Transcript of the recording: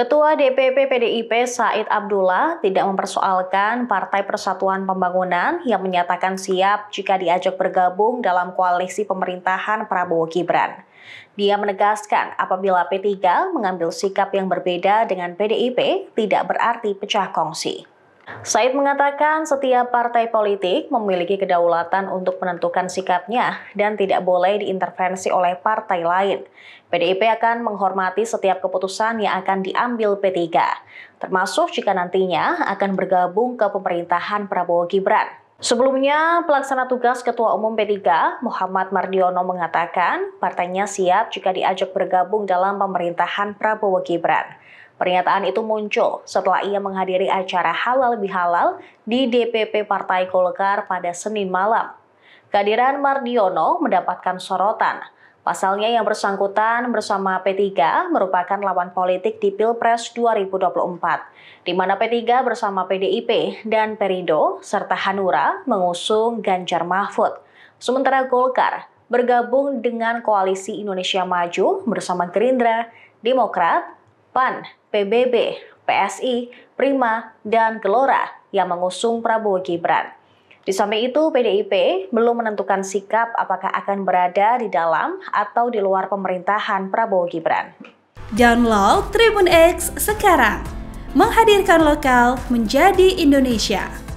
Ketua DPP PDIP Said Abdullah tidak mempersoalkan Partai Persatuan Pembangunan yang menyatakan siap jika diajak bergabung dalam koalisi pemerintahan Prabowo Gibran. Dia menegaskan apabila P3 mengambil sikap yang berbeda dengan PDIP tidak berarti pecah kongsi. Said mengatakan setiap partai politik memiliki kedaulatan untuk menentukan sikapnya dan tidak boleh diintervensi oleh partai lain. PDIP akan menghormati setiap keputusan yang akan diambil P3, termasuk jika nantinya akan bergabung ke pemerintahan Prabowo Gibran. Sebelumnya, pelaksana tugas Ketua Umum P3, Muhammad Mardiono mengatakan partainya siap jika diajak bergabung dalam pemerintahan Prabowo Gibran. Pernyataan itu muncul setelah ia menghadiri acara halal bihalal di DPP Partai Golkar pada Senin malam. Kehadiran Mardiono mendapatkan sorotan. Pasalnya yang bersangkutan bersama P3 merupakan lawan politik di Pilpres 2024, di mana P3 bersama PDIP dan Perindo serta Hanura mengusung Ganjar Mahfud. Sementara Golkar bergabung dengan Koalisi Indonesia Maju bersama Gerindra, Demokrat, PAN, PBB, PSI, Prima, dan Gelora yang mengusung Prabowo Gibran. Di samping itu, PDIP belum menentukan sikap apakah akan berada di dalam atau di luar pemerintahan Prabowo Gibran. Download Tribun X sekarang, menghadirkan lokal menjadi Indonesia.